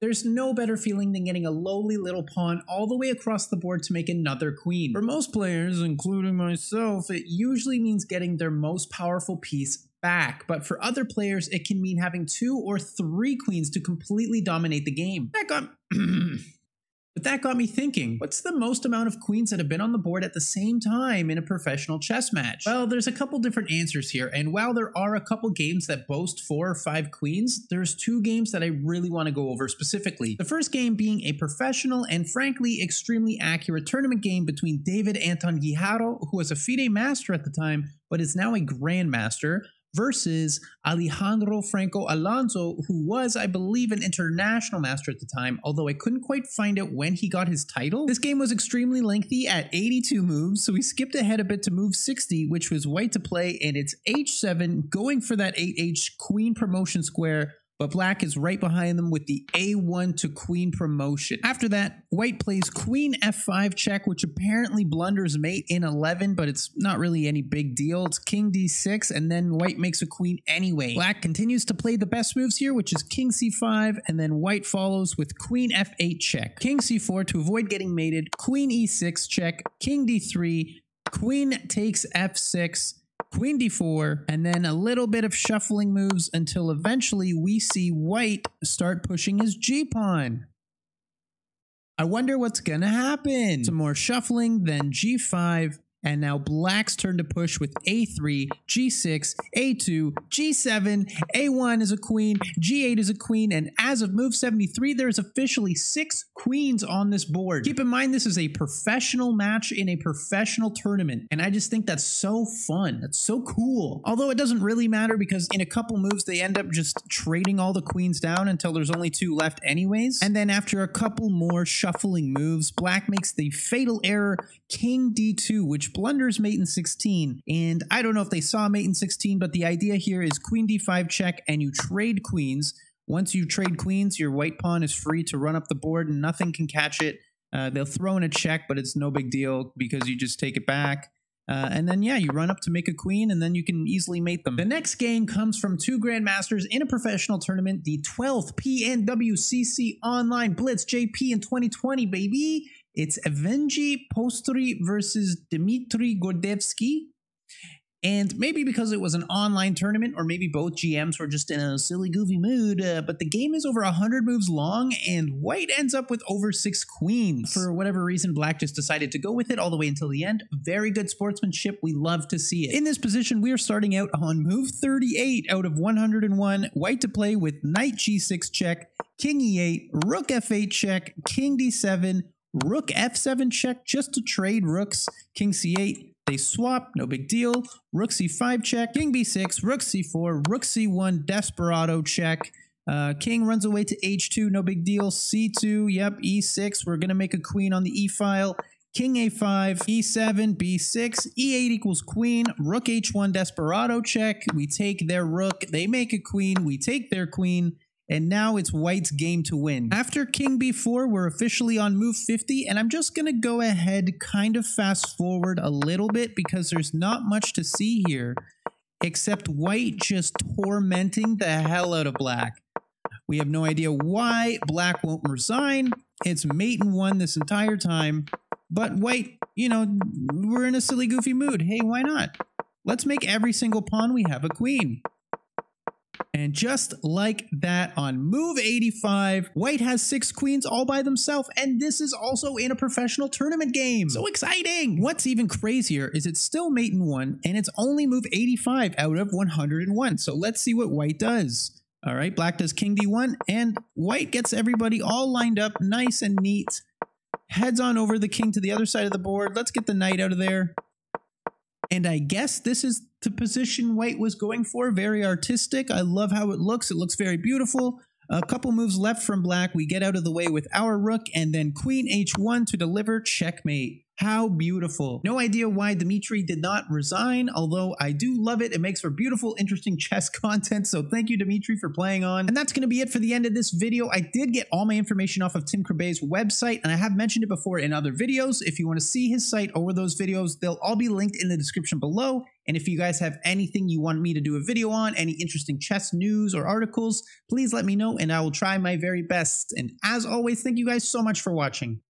There's no better feeling than getting a lowly little pawn all the way across the board to make another queen. For most players, including myself, it usually means getting their most powerful piece back, but for other players, it can mean having two or three queens to completely dominate the game. That got But that got me thinking, what's the most amount of queens that have been on the board at the same time in a professional chess match? Well, there's a couple different answers here, and while there are a couple games that boast four or five queens, there's two games that I really want to go over specifically. The first game being a professional and frankly extremely accurate tournament game between David Anton Guijarro, who was a FIDE master at the time, but is now a grandmaster, versus Alejandro Franco Alonso, who was, I believe, an international master at the time, although I couldn't quite find out when he got his title. This game was extremely lengthy at 82 moves, so we skipped ahead a bit to move 60, which was white to play, and it's h7 going for that 8h queen promotion square but black is right behind them with the a1 to queen promotion. After that, white plays queen f5 check, which apparently blunders mate in 11, but it's not really any big deal. It's king d6, and then white makes a queen anyway. Black continues to play the best moves here, which is king c5, and then white follows with queen f8 check. King c4 to avoid getting mated, queen e6 check, king d3, queen takes f6, queen d4, and then a little bit of shuffling moves until eventually we see white start pushing his g-pawn. I wonder what's gonna happen. Some more shuffling, then g5, and now black's turn to push with a3, g6, a2, g7, a1 is a queen, g8 is a queen, and as of move 73, there's officially six queens on this board. Keep in mind, this is a professional match in a professional tournament, and I just think that's so fun. That's so cool. Although it doesn't really matter because in a couple moves, they end up just trading all the queens down until there's only two left anyways. And then after a couple more shuffling moves, black makes the fatal error king d2, which blunders mate in 16. And I don't know if they saw mate in 16, but the idea here is queen d5 check and you trade queens. Once you trade queens, your white pawn is free to run up the board and nothing can catch it. Uh, they'll throw in a check, but it's no big deal because you just take it back. Uh, and then, yeah, you run up to make a queen, and then you can easily mate them. The next game comes from two grandmasters in a professional tournament, the 12th PNWCC Online Blitz GP in 2020, baby. It's Evgeny Postny versus Dmitry Gordievsky. And maybe because it was an online tournament, or maybe both GMs were just in a silly, goofy mood, uh, but the game is over 100 moves long, and white ends up with over six queens. For whatever reason, black just decided to go with it all the way until the end. Very good sportsmanship. We love to see it. In this position, we are starting out on move 38 out of 101. White to play with knight g6 check, king e8, rook f8 check, king d7, rook f7 check just to trade rooks, king c8, they swap, no big deal. Rook c5 check, king b6, rook c4, rook c1, desperado check. Uh, king runs away to h2, no big deal. c2, yep, e6, we're going to make a queen on the e file. King a5, e7, b6, e8 equals queen, rook h1, desperado check. We take their rook, they make a queen, we take their queen and now it's white's game to win. After king b4, we're officially on move 50, and I'm just going to go ahead kind of fast forward a little bit because there's not much to see here except white just tormenting the hell out of black. We have no idea why black won't resign. It's mate in one this entire time. But white, you know, we're in a silly goofy mood. Hey, why not? Let's make every single pawn we have a queen. And just like that, on move 85, White has six queens all by themselves, and this is also in a professional tournament game. So exciting! What's even crazier is it's still mate in one, and it's only move 85 out of 101. So let's see what White does. All right, Black does King D1, and White gets everybody all lined up nice and neat. Heads on over the king to the other side of the board. Let's get the knight out of there. And I guess this is the position White was going for. Very artistic. I love how it looks. It looks very beautiful. A couple moves left from black. We get out of the way with our rook and then queen h1 to deliver checkmate. How beautiful. No idea why Dimitri did not resign, although I do love it. It makes for beautiful, interesting chess content. So thank you, Dimitri, for playing on. And that's going to be it for the end of this video. I did get all my information off of Tim Krabbé's website, and I have mentioned it before in other videos. If you want to see his site over those videos, they'll all be linked in the description below. And if you guys have anything you want me to do a video on, any interesting chess news or articles, please let me know and I will try my very best. And as always, thank you guys so much for watching.